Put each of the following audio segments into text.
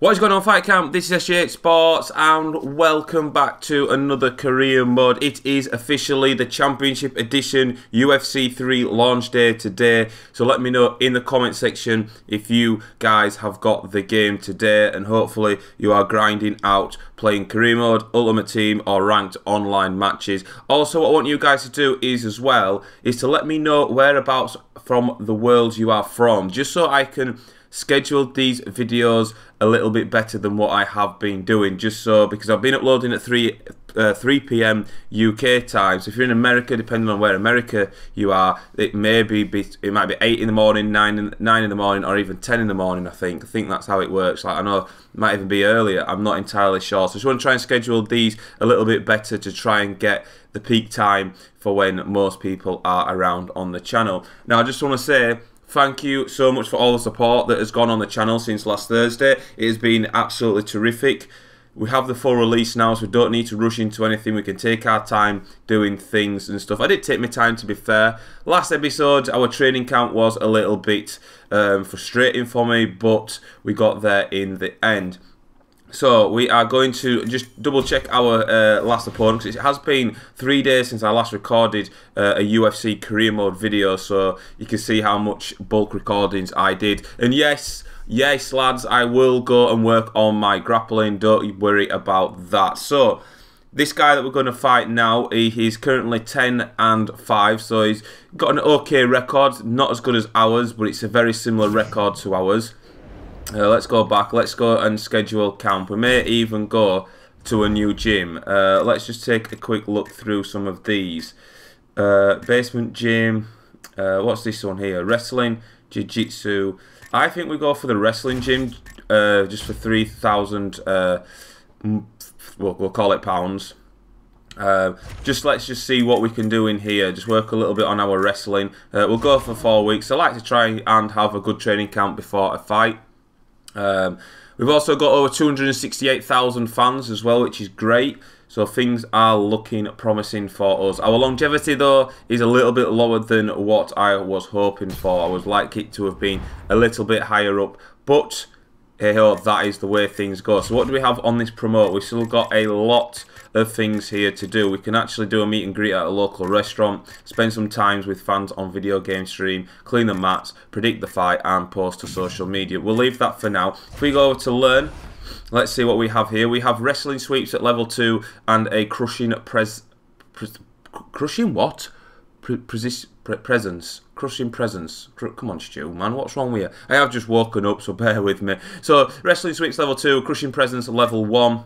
What is going on Fight Camp? This is SJH Sports and welcome back to another career mode. It is officially the Championship Edition UFC 3 launch day today. So let me know in the comment section if you guys have got the game today and hopefully you are grinding out playing career mode, ultimate team or ranked online matches. Also what I want you guys to do is as well is to let me know whereabouts from the world you are from just so I can schedule these videos a little bit better than what I have been doing just so because I've been uploading at 3 uh, 3 p.m. UK time. So if you're in America, depending on where America you are, it may be, be it might be 8 in the morning, 9 in, 9 in the morning, or even 10 in the morning. I think I think that's how it works. Like I know it might even be earlier. I'm not entirely sure. So just want to try and schedule these a little bit better to try and get the peak time for when most people are around on the channel. Now I just want to say Thank you so much for all the support that has gone on the channel since last Thursday. It has been absolutely terrific. We have the full release now, so we don't need to rush into anything. We can take our time doing things and stuff. I did take my time, to be fair. Last episode, our training camp was a little bit um, frustrating for me, but we got there in the end. So we are going to just double check our uh, last opponent because it has been three days since I last recorded uh, a UFC career mode video so you can see how much bulk recordings I did. And yes yes lads I will go and work on my grappling. Don't worry about that. So this guy that we're going to fight now he, he's currently 10 and 5 so he's got an okay record. Not as good as ours but it's a very similar record to ours uh, let's go back. Let's go and schedule camp. We may even go to a new gym. Uh, let's just take a quick look through some of these. Uh, basement gym. Uh, what's this one here? Wrestling, jiu-jitsu. I think we go for the wrestling gym uh, just for 3,000, uh, we'll, we'll call it pounds. Uh, just let's just see what we can do in here. Just work a little bit on our wrestling. Uh, we'll go for four weeks. I like to try and have a good training camp before a fight. Um, we've also got over 268,000 fans as well, which is great. So things are looking promising for us. Our longevity, though, is a little bit lower than what I was hoping for. I would like it to have been a little bit higher up. But, hey ho, that is the way things go. So what do we have on this promote? We've still got a lot of things here to do. We can actually do a meet and greet at a local restaurant, spend some times with fans on video game stream, clean the mats, predict the fight and post to social media. We'll leave that for now. If we go over to learn, let's see what we have here. We have wrestling sweeps at level 2 and a crushing pres... pres crushing what? Pre presence, crushing presence. Come on, Stu, man, what's wrong with you? I have just woken up, so bear with me. So, wrestling sweeps level 2, crushing presence level 1.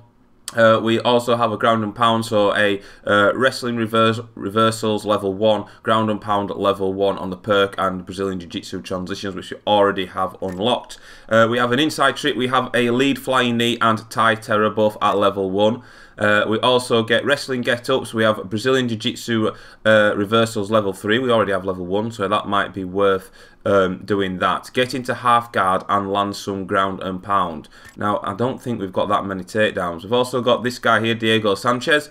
Uh, we also have a ground and pound, so a uh, wrestling reverse, reversals level 1, ground and pound level 1 on the perk, and Brazilian Jiu Jitsu transitions, which we already have unlocked. Uh, we have an inside trip, we have a lead flying knee and Thai terror both at level 1. Uh, we also get wrestling get-ups. We have Brazilian Jiu-Jitsu uh, reversals level 3. We already have level 1, so that might be worth um, doing that. Get into half guard and land some ground and pound. Now, I don't think we've got that many takedowns. We've also got this guy here, Diego Sanchez.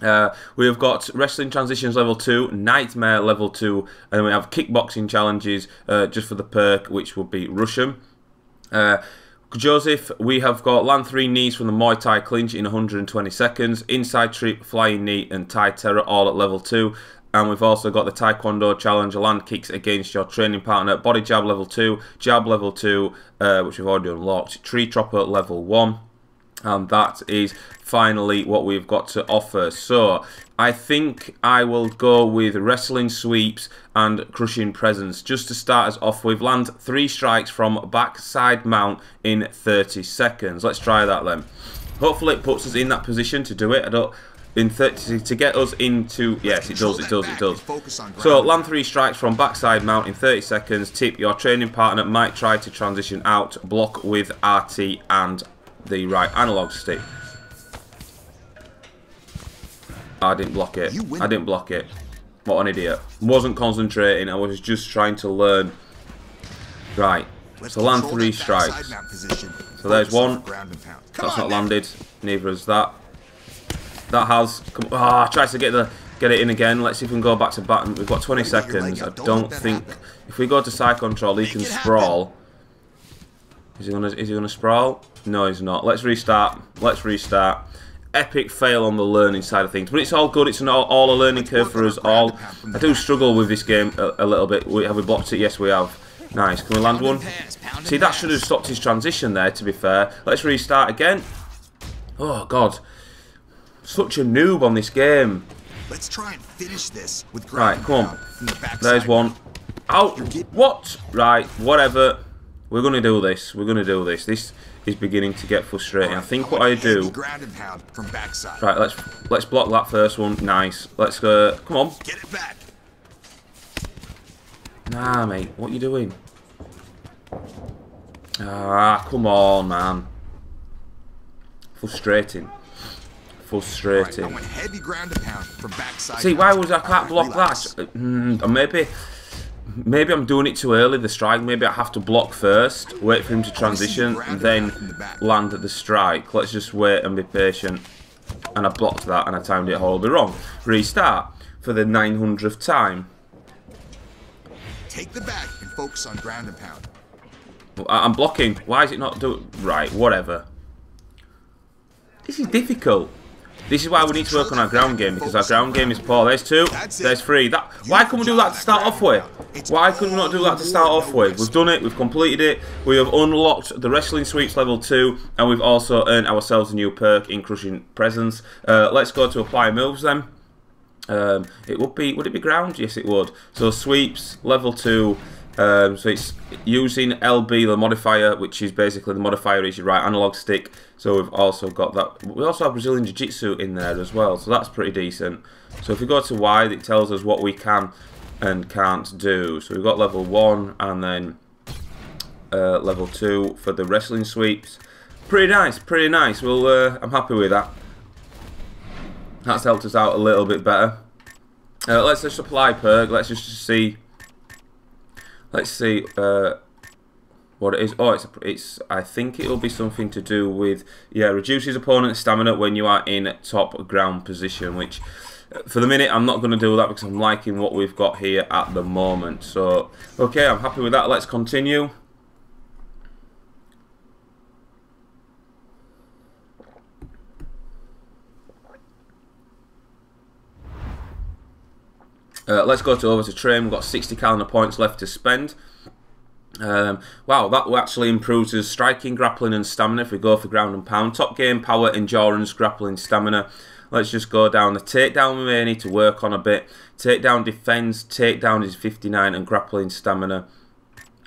Uh, we've got wrestling transitions level 2, nightmare level 2, and we have kickboxing challenges uh, just for the perk, which would be Russian. Uh, Joseph, we have got land three knees from the Muay Thai clinch in 120 seconds, inside trip, flying knee, and Thai terror all at level 2. And we've also got the Taekwondo challenge, land kicks against your training partner, body jab level 2, jab level 2, uh, which we've already unlocked, tree chopper level 1 and that is finally what we've got to offer. So I think I will go with wrestling sweeps and crushing presence just to start us off with. Land three strikes from backside mount in 30 seconds. Let's try that then. Hopefully it puts us in that position to do it. I don't in 30 to get us into yes it does it does it does so land three strikes from backside mount in 30 seconds tip your training partner might try to transition out block with RT and the right analog stick. I didn't block it. I didn't block it. What an idiot. Wasn't concentrating. I was just trying to learn. Right. So land three strikes. So there's one. That's not landed. Neither is that. That has. Ah, oh, tries to get the get it in again. Let's see if we can go back to back. We've got 20 seconds. I don't think if we go to side control, he can sprawl. Is he gonna is he gonna sprawl? No, he's not. Let's restart. Let's restart. Epic fail on the learning side of things. But it's all good. It's an all, all a learning curve for us all. I do struggle with this game a, a little bit. We, have we blocked it? Yes, we have. Nice. Can we land one? See, that should have stopped his transition there, to be fair. Let's restart again. Oh, God. Such a noob on this game. Let's try and finish this with Right, come on. The There's one. Out. What? Right, whatever. We're going to do this. We're going to do this. This is beginning to get frustrating. I think what I do... Right, let's let's block that first one. Nice. Let's go. Come on. Get it back. Nah, mate. What are you doing? Ah, come on, man. Frustrating. Frustrating. See, why was I can't block that? Mm, maybe maybe I'm doing it too early, the strike. Maybe I have to block first, wait for him to oh, transition, and then land at the strike. Let's just wait and be patient. And I blocked that, and I timed it horribly wrong. Restart for the 900th time. Take the back and focus on ground and pound. I'm blocking. Why is it not doing... Right, whatever. This is difficult. This is why we need to work on our ground game, because our ground game is poor. There's two, there's three. That Why couldn't we do that to start off with? Why couldn't we not do that to start off with? We've done it, we've completed it, we have unlocked the Wrestling Sweeps level 2, and we've also earned ourselves a new perk in Crushing Presence. Uh, let's go to apply moves then. Um, it would be, would it be ground? Yes it would. So sweeps, level 2, um, so it's using LB, the modifier, which is basically the modifier is your right analog stick. So we've also got that. We also have Brazilian Jiu-Jitsu in there as well, so that's pretty decent. So if we go to Y, it tells us what we can and can't do. So we've got level 1 and then uh, level 2 for the wrestling sweeps. Pretty nice, pretty nice. Well, uh, I'm happy with that. That's helped us out a little bit better. Uh, let's just apply perk. Let's just see Let's see uh, what it is. Oh, it's, it's. I think it'll be something to do with yeah, reduces opponent's stamina when you are in top ground position. Which, uh, for the minute, I'm not going to do that because I'm liking what we've got here at the moment. So, okay, I'm happy with that. Let's continue. Uh, let's go to over to train. We've got 60 calendar points left to spend. Um, wow, that actually improves his striking, grappling, and stamina if we go for ground and pound. Top game, power, endurance, grappling, stamina. Let's just go down the takedown we may need to work on a bit. Takedown defense, takedown is 59, and grappling stamina.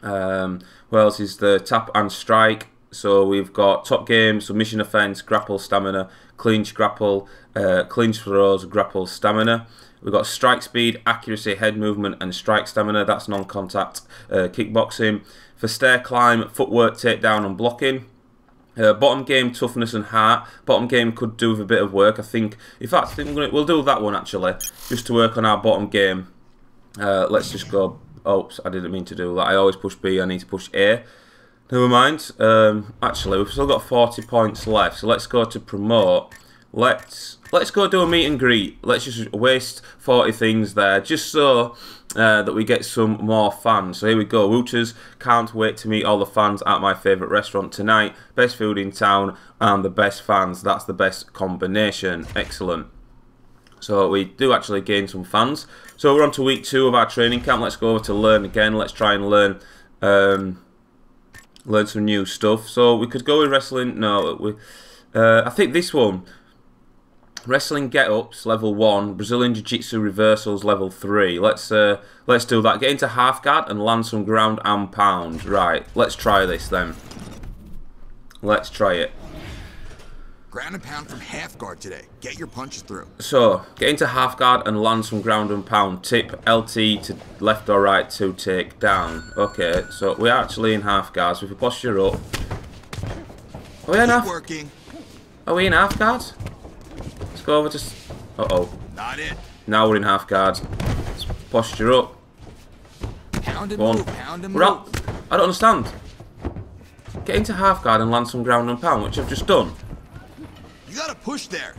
Um, what else is the tap and strike? So we've got top game, submission offense, grapple stamina, clinch, grapple, uh, clinch throws, grapple stamina. We've got strike speed, accuracy, head movement, and strike stamina. That's non-contact uh, kickboxing. For stair climb, footwork, takedown, and blocking. Uh, bottom game, toughness and heart. Bottom game could do with a bit of work. I think, in fact, I think gonna, we'll do that one actually, just to work on our bottom game. Uh, let's just go. Oops, I didn't mean to do that. I always push B. I need to push A. Never mind. Um, actually, we've still got 40 points left, so let's go to promote. Let's let's go do a meet and greet. Let's just waste 40 things there, just so uh, that we get some more fans. So here we go. Wooters can't wait to meet all the fans at my favourite restaurant tonight. Best food in town and the best fans. That's the best combination. Excellent. So we do actually gain some fans. So we're on to week two of our training camp. Let's go over to learn again. Let's try and learn um, learn some new stuff. So we could go with wrestling. No, we. Uh, I think this one Wrestling get-ups, level 1. Brazilian Jiu-Jitsu reversals, level 3. Let's uh, let's do that. Get into half guard and land some ground and pound. Right, let's try this then. Let's try it. Ground and pound from half guard today. Get your punches through. So, get into half guard and land some ground and pound. Tip LT to left or right to take down. Okay, so we're actually in half guard. So if we posture up. Are we in half? Working. Are we in half guard? Go over to... Uh-oh. Not it. Now we're in half guard. Let's posture up. Pound and move, pound and we're move. Up. I don't understand. Get into half guard and land some ground and pound, which I've just done. You gotta push there.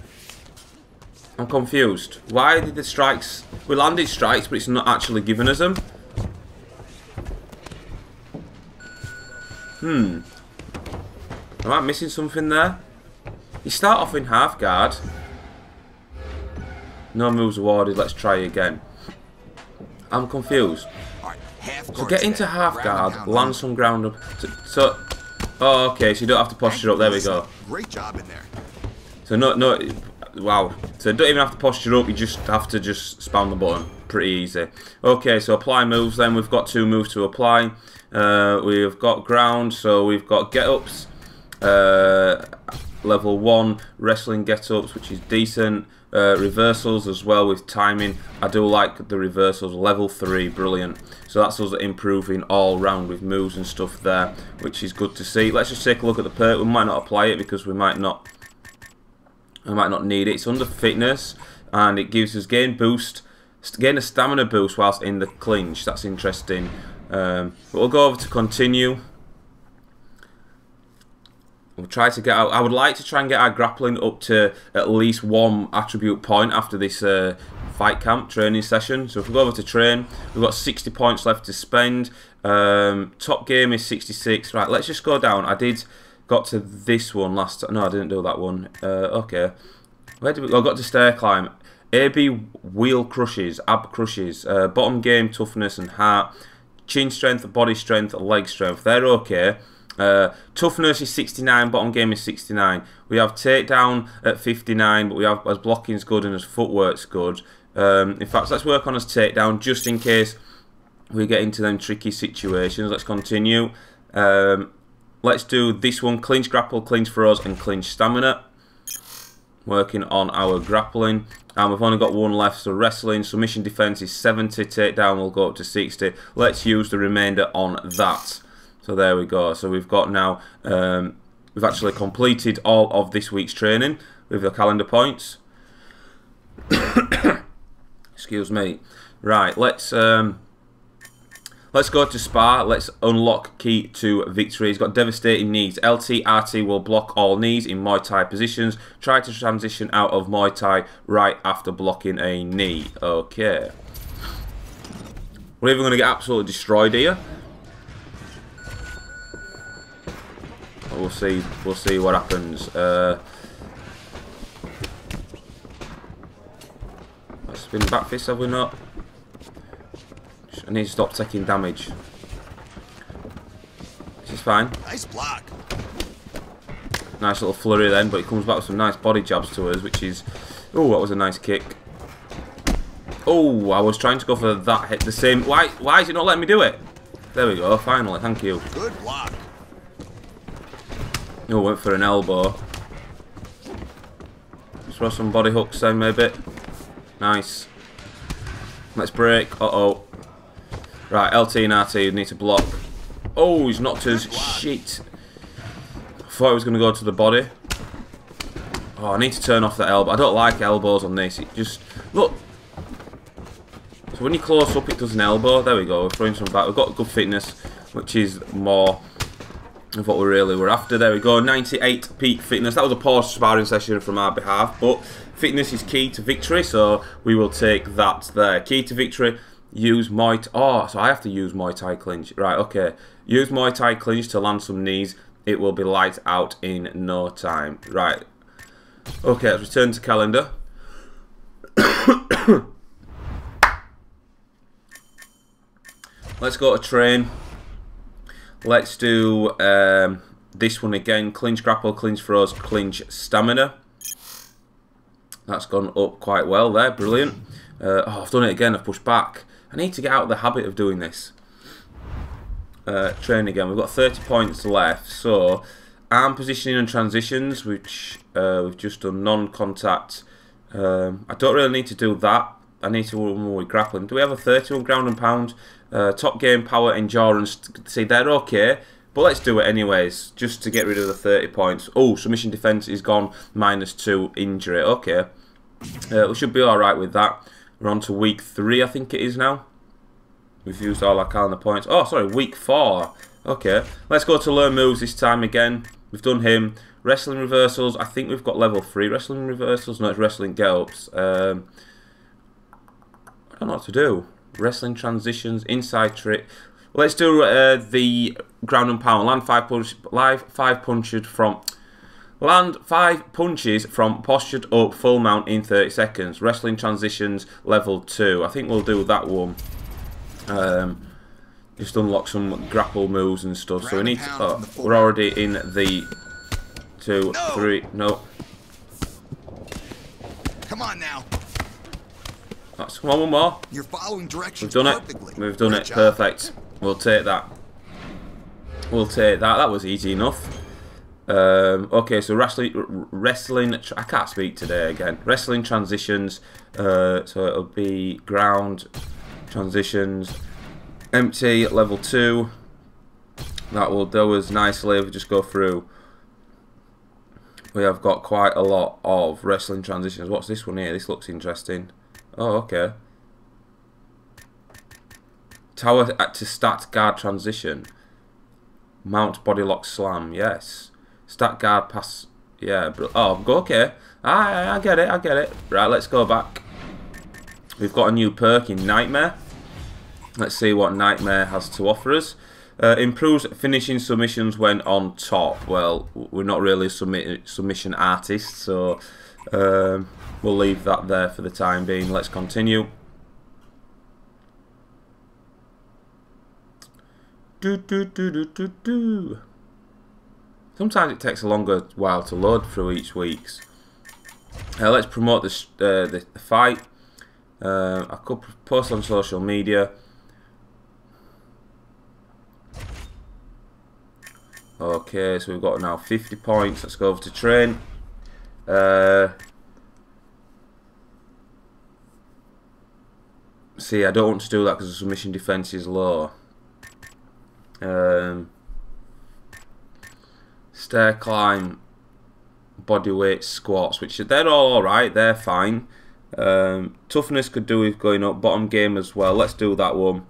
I'm confused. Why did the strikes... We landed strikes, but it's not actually giving us them. Hmm. Am I missing something there? You start off in half guard. No moves awarded. Let's try again. I'm confused. So get into half guard, land some ground up. So, so, oh, okay. So you don't have to posture up. There we go. Great job in there. So no, no, wow. So don't even have to posture up. You just have to just spam the button. Pretty easy. Okay, so apply moves. Then we've got two moves to apply. Uh, we've got ground. So we've got get ups. Uh, level one wrestling get ups, which is decent. Uh, reversals as well with timing. I do like the reversals. Level 3, brilliant. So that's us improving all round with moves and stuff there, which is good to see. Let's just take a look at the perk. We might not apply it because we might not we might not need it. It's under fitness and it gives us gain boost, gain a stamina boost whilst in the clinch. That's interesting. Um, but we'll go over to continue. We'll try to get out. I would like to try and get our grappling up to at least one attribute point after this uh, fight camp training session. So if we go over to train, we've got 60 points left to spend. Um, top game is 66. Right, let's just go down. I did got to this one last. No, I didn't do that one. Uh, okay, where did we? go? I got to stair climb. AB wheel crushes, ab crushes, uh, bottom game toughness and heart, chin strength, body strength, leg strength. They're okay. Uh, toughness is 69, bottom game is 69. We have takedown at 59, but we have as blocking's good and as footwork's good. Um, in fact, let's work on as takedown just in case we get into them tricky situations. Let's continue. Um, let's do this one: clinch grapple, clinch for us, and clinch stamina. Working on our grappling. And we've only got one left, so wrestling, submission defense is 70, takedown will go up to 60. Let's use the remainder on that. So there we go. So we've got now, um, we've actually completed all of this week's training with the calendar points. Excuse me. Right, let's um, let's go to spar. Let's unlock key to victory. He's got devastating knees. LT RT will block all knees in Muay Thai positions. Try to transition out of Muay Thai right after blocking a knee. Okay. We're even going to get absolutely destroyed here. We'll see. We'll see what happens. Uh, spin back fist, have we not? I need to stop taking damage. This is fine. Nice block. Nice little flurry then, but he comes back with some nice body jabs to us, which is... Oh, that was a nice kick. Oh, I was trying to go for that hit. The same... Why, why is it not letting me do it? There we go, finally. Thank you. Good block. Oh, went for an elbow. throw some body hooks then, maybe. Nice. Let's break. Uh-oh. Right, LT and RT need to block. Oh, he's knocked us. Shit. I thought he was going to go to the body. Oh, I need to turn off the elbow. I don't like elbows on this. It just... Look. So when you close up, it does an elbow. There we go. We're throwing some back. We've got good fitness, which is more of what we really were after. There we go, 98 peak fitness. That was a poor sparring session from our behalf, but fitness is key to victory, so we will take that there. Key to victory, use Muay. Oh, so I have to use Muay Thai clinch. Right, okay. Use Muay Thai clinch to land some knees. It will be light out in no time. Right. Okay, let's return to calendar. let's go to train. Let's do um, this one again. Clinch grapple, clinch throws, clinch stamina. That's gone up quite well there. Brilliant. Uh, oh, I've done it again. I've pushed back. I need to get out of the habit of doing this. Uh, train again. We've got 30 points left. So, arm positioning and transitions, which uh, we've just done non-contact. Um, I don't really need to do that. I need to do more with grappling. Do we have a 31 ground and pound? Uh, top game, power, endurance. See, they're okay. But let's do it anyways, just to get rid of the 30 points. Oh, submission defense is gone, minus 2 injury. Okay. Uh, we should be alright with that. We're on to week 3, I think it is now. We've used all our calendar points. Oh, sorry, week 4. Okay. Let's go to learn moves this time again. We've done him. Wrestling reversals. I think we've got level 3 wrestling reversals. No, it's wrestling get-ups. Um, I don't know what to do wrestling transitions, inside trick. Let's do uh, the ground and pound. Land five punch, live five punched from. Land five punches from postured up full mount in 30 seconds. Wrestling transitions level 2. I think we'll do that one. Um, just unlock some grapple moves and stuff. So we need to, oh, we're already in the two, no. three, no. Come on now. That's one, one more. You're following directions We've done perfectly. it. We've done Great it. job. Perfect. We'll take that. We'll take that. That was easy enough. Um, okay, so wrestling, wrestling. I can't speak today again. Wrestling transitions. Uh, so it'll be ground transitions. Empty level two. That will do us nicely. We just go through. We have got quite a lot of wrestling transitions. What's this one here? This looks interesting. Oh, okay. Tower to stat guard transition. Mount body lock slam. Yes. Stat guard pass. Yeah. Oh, go okay. I I get it. I get it. Right. Let's go back. We've got a new perk in Nightmare. Let's see what Nightmare has to offer us. Uh, improves finishing submissions when on top. Well, we're not really submit submission artists, so um, we'll leave that there for the time being. Let's continue. Do, do, do, do, do, do. Sometimes it takes a longer while to load through each week's. Uh, let's promote this, uh, the, the fight. Uh, I could post on social media. Okay, so we've got now 50 points. Let's go over to train. Uh, see, I don't want to do that because the submission defense is low. Um, stair climb, body weight squats, which they're all alright, they're fine. Um, toughness could do with going up, bottom game as well. Let's do that one.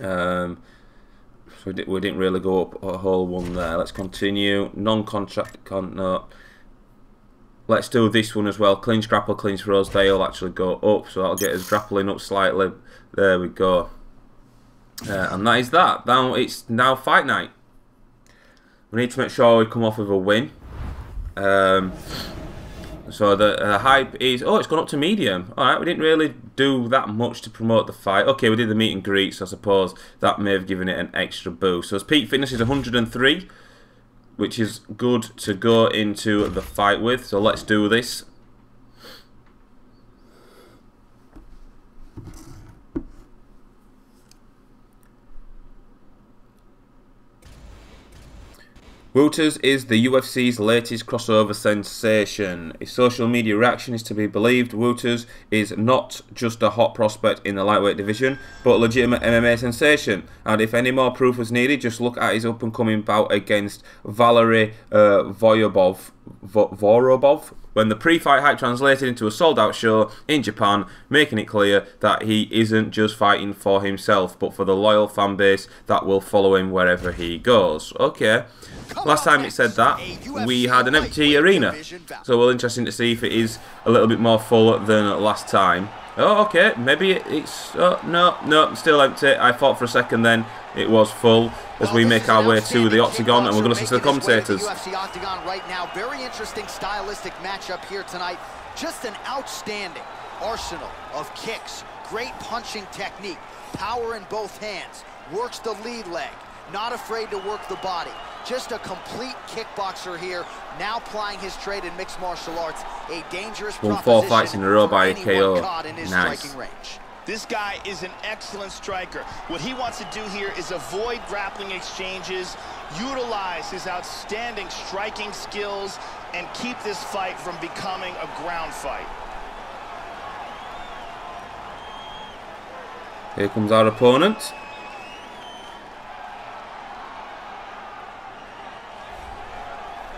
Um, so we, did, didn't really go up a whole one there. Let's continue. Non-contract, con no. Let's do this one as well. Clinch grapple, clinch throws. They'll actually go up, so that'll get us grappling up slightly. There we go. Uh, and that is that. Now it's now fight night. We need to make sure we come off with a win. Um, so the uh, hype is oh, it's gone up to medium. All right, we didn't really do that much to promote the fight. Okay, we did the meet and greet, so I suppose that may have given it an extra boost. So its peak fitness is 103, which is good to go into the fight with. So let's do this. Wooters is the UFC's latest crossover sensation. His social media reaction is to be believed. Wooters is not just a hot prospect in the lightweight division, but a legitimate MMA sensation. And if any more proof was needed, just look at his up-and-coming bout against Valery uh, Vorobov, when the pre-fight hype translated into a sold-out show in Japan, making it clear that he isn't just fighting for himself, but for the loyal fan base that will follow him wherever he goes. Okay. Last time it said that, we had an empty arena. So well, interesting to see if it is a little bit more full than last time. Oh, okay, maybe it's... Oh, no, no, still empty. I thought for a second then it was full as we make our way to the Octagon and we're going to listen to the commentators. UFC Octagon right now. Very interesting stylistic matchup here tonight. Just an outstanding arsenal of kicks. Great punching technique. Power in both hands. Works the lead leg. Not afraid to work the body. Just a complete kickboxer here, now plying his trade in mixed martial arts. A dangerous Won four fights in a row by a KO. Nice. This guy is an excellent striker. What he wants to do here is avoid grappling exchanges, utilize his outstanding striking skills, and keep this fight from becoming a ground fight. Here comes our opponent.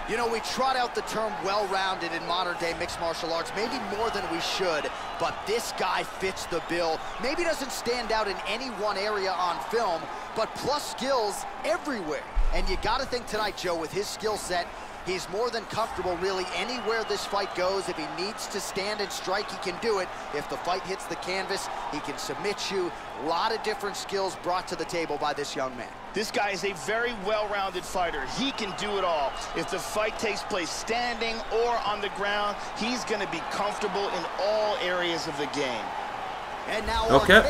You know, we trot out the term well-rounded in modern-day mixed martial arts, maybe more than we should, but this guy fits the bill. Maybe doesn't stand out in any one area on film, but plus skills everywhere. And you got to think tonight, Joe, with his skill set, He's more than comfortable really anywhere this fight goes. If he needs to stand and strike, he can do it. If the fight hits the canvas, he can submit you. A lot of different skills brought to the table by this young man. This guy is a very well-rounded fighter. He can do it all. If the fight takes place standing or on the ground, he's going to be comfortable in all areas of the game. And now Okay,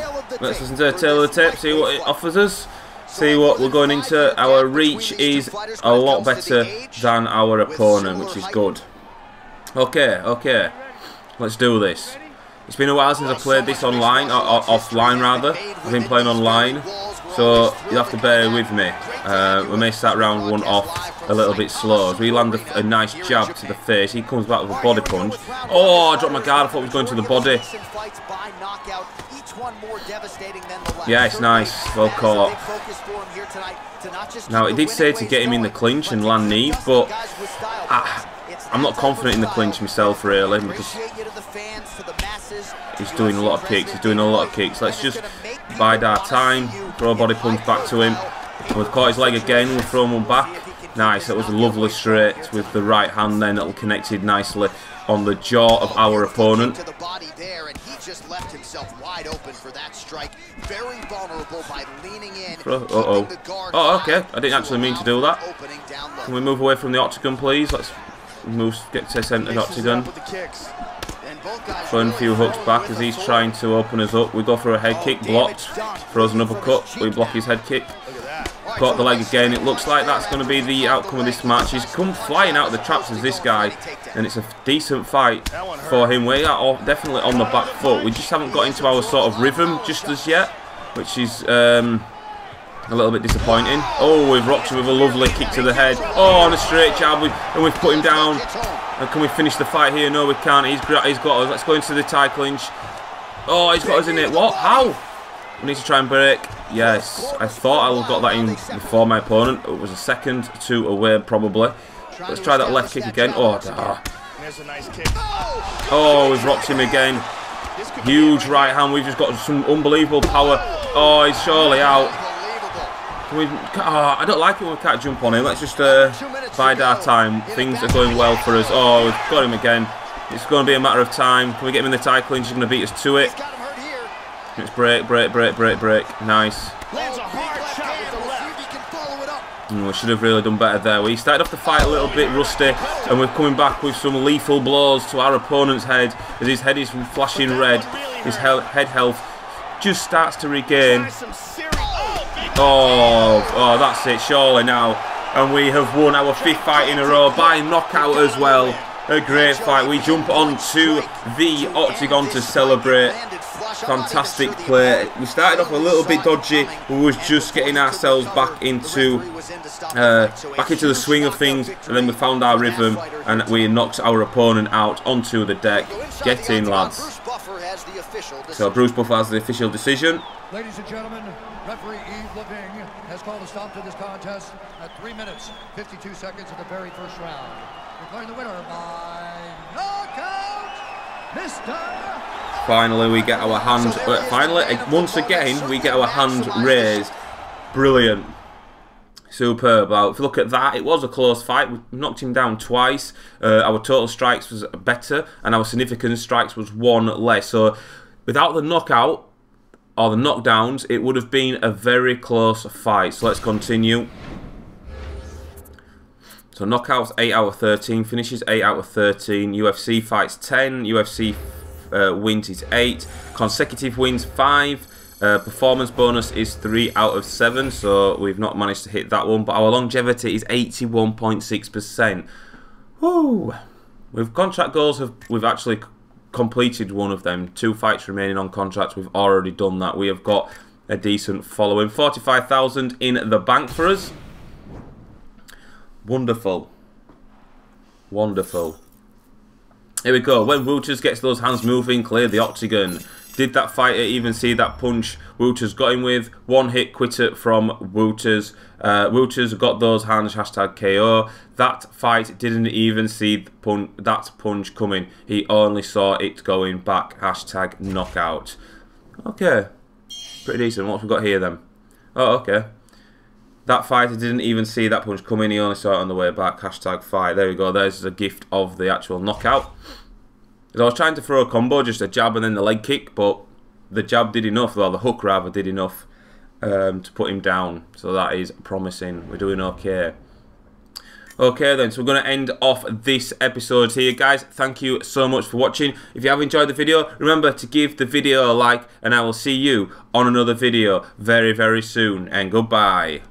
let's listen to the tail of the tape, see what it offers us. See what we're going into. Our reach is a lot better than our opponent, which is good. Okay, okay. Let's do this. It's been a while since I played this online, or, or offline rather. I've been playing online, so you'll have to bear with me. Uh, we may start round one off a little bit slow. As we land a, a, nice jab to the face, he comes back with a body punch. Oh, I dropped my guard, I thought he was going to the body. Yeah, it's nice. Well caught. Now, it did say to get him in the clinch and land knees, but I, I'm not confident in the clinch myself, really, because he's doing a lot of kicks. He's doing a lot of kicks. Let's just bide our time, throw a body punch back to him. We've caught his leg again, we'll throw one back. Nice, that was a lovely straight with the right hand then, that'll connected nicely on the jaw of our opponent. just left himself wide open for that strike. Very vulnerable by leaning in. Uh oh. Oh, okay. I didn't actually mean to do that. Can we move away from the octagon, please? Let's move, get to centre octagon. Throwing a few hooks back as he's trying to open us up. We go for a head kick, blocked. Throws an uppercut. We block his head kick. Got the leg again. It looks like that's going to be the outcome of this match. He's come flying out of the traps as this guy, and it's a decent fight for him. We are definitely on the back foot. We just haven't got into our sort of rhythm just as yet, which is um, a little bit disappointing. Oh, we've rocked him with a lovely kick to the head. Oh, on a straight jab, we, and we've put him down. And can we finish the fight here? No, we can't. He's, he's got us. Let's go into the Thai clinch. Oh, he's got us in it. What? How? We need to try and break. Yes, I thought I got that in before my opponent. It was a second two away, probably. Let's try that left kick again. Oh, ah. Oh, we've rocked him again. Huge right hand. We've just got some unbelievable power. Oh, he's surely out. We, oh, I don't like it when we can't jump on him. Let's just uh, bide our time. Things are going well for us. Oh, we've got him again. It's going to be a matter of time. Can we get him in the Thai clinch? He's going to beat us to it. It's break, break, break, break, break. Nice. Mm, we should have really done better there. We started off the fight a little bit rusty, and we're coming back with some lethal blows to our opponent's head as his head is flashing red. His he head health just starts to regain. Oh, oh, that's it, surely now. And we have won our fifth fight in a row by knockout as well. A great fight. We jump on to the octagon to celebrate fantastic play. We started off a little bit dodgy. We was just getting ourselves back into uh, back into the swing of things, and then we found our rhythm, and we knocked our opponent out onto the deck. Get in, lads. So Bruce Buffer has the official decision. Ladies and gentlemen, referee Yves Lavigne has called a stop to this contest at 3 minutes, 52 seconds of the very first round. Declaring the winner by knockout, Mr. Finally, we get our hand. Uh, finally, once again, we get our hand raised. Brilliant. Superb. Well, if you look at that, it was a close fight. We knocked him down twice. Uh, our total strikes was better, and our significant strikes was one less. So, without the knockout or the knockdowns, it would have been a very close fight. So, let's continue. So, knockouts 8 out of 13, finishes 8 out of 13, UFC fights 10, UFC uh, wins is 8. Consecutive wins 5. Uh, performance bonus is 3 out of 7, so we've not managed to hit that one. But our longevity is 81.6%. Woo! With contract goals, have we've actually completed one of them. Two fights remaining on contract. We've already done that. We have got a decent following. 45,000 in the bank for us. Wonderful. Wonderful. Here we go. When Wouters gets those hands moving, clear the octagon. Did that fighter even see that punch Wouters got him with? One hit quitter from Wouters. Uh, got those hands, hashtag KO. That fight didn't even see that punch coming. He only saw it going back, hashtag knockout. Okay. Pretty decent. What we got here then? Oh, okay. That fighter didn't even see that punch coming. He only saw it on the way back. Hashtag fight. There we go. There's a gift of the actual knockout. I was trying to throw a combo, just a jab and then the leg kick, but the jab did enough, or the hook rather did enough um, to put him down. So that is promising. We're doing okay. Okay then, so we're going to end off this episode here, guys. Thank you so much for watching. If you have enjoyed the video, remember to give the video a like, and I will see you on another video very, very soon. And goodbye.